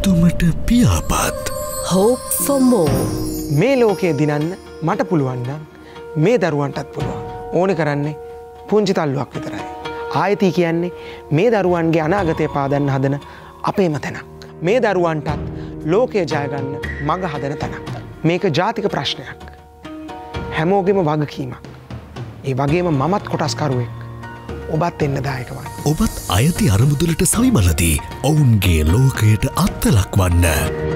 පුතුමට පියාපත්. Hope for more. මේ ලෝකයේ දිනන්න මට පුළුවන්නම් මේ දරුවන්ටත් පුළුවන්. ඕන කරන්නේ පුංචි තල්ලුවක් විතරයි. ආයති කියන්නේ මේ දරුවන්ගේ අනාගතය පාදන්න හදන අපේම තැනක්. මේ දරුවන්ටත් ලෝකය ජයගන්න මඟ හදන තැනක්. මේක ජාතික ප්‍රශ්නයක්. හැමෝගෙම වගකීමක්. ඒ වගේම මමත් කොටස්කරුවෙක්. ඔබත් එන්න දායකවන්. ඔබත් අයති අරමුදුලට සවිමලදී ඔවුන්ගේ ලෝකයට අත්තලක් වන්න.